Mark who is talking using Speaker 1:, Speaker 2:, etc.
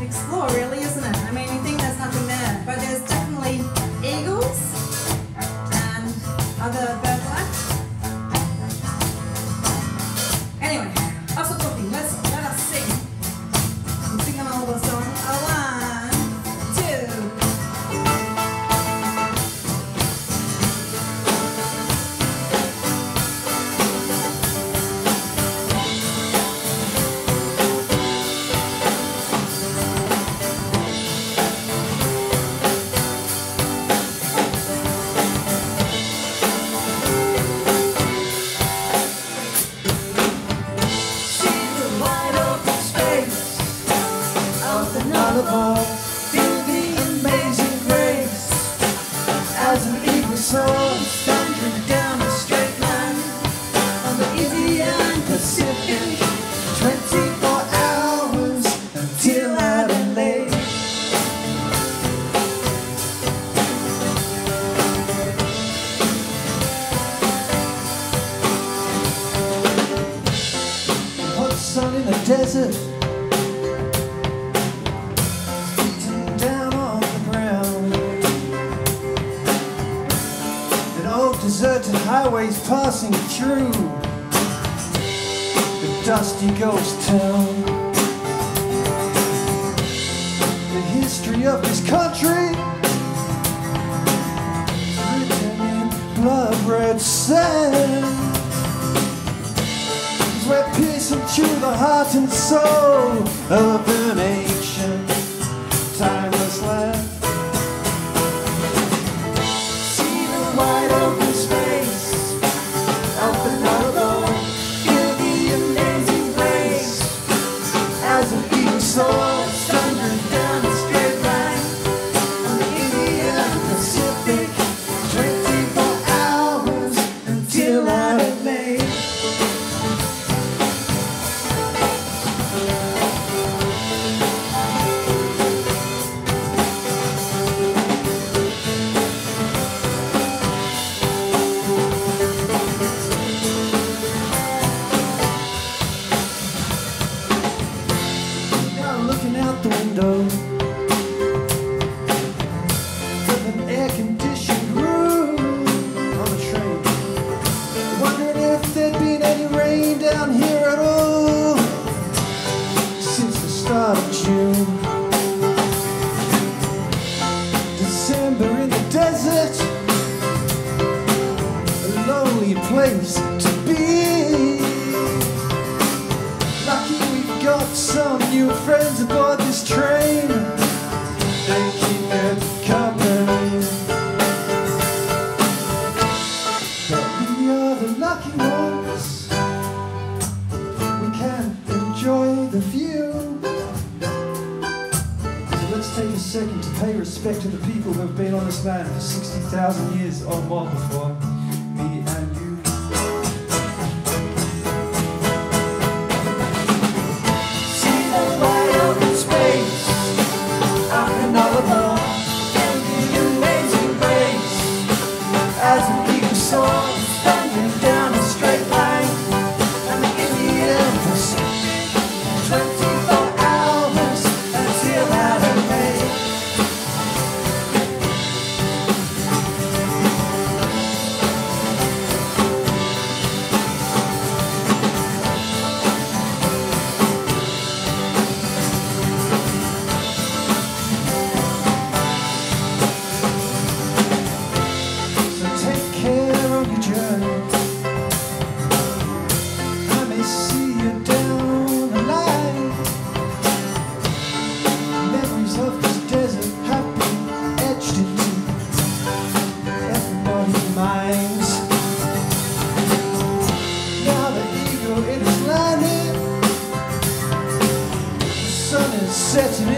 Speaker 1: explore So, I'm
Speaker 2: thundering down a straight line on the Indian Pacific. 24 hours until Adelaide. Hot sun in the desert. roads highways passing through the dusty ghost town. The history of this country written in blood red sand. We're piercing through the heart and soul of an age. place to be. Lucky we've got some new friends aboard this train They keep them company. But we are the lucky ones. We can enjoy the view. So let's take a second to pay respect to the people who have been on this land for 60,000 years or more before. sete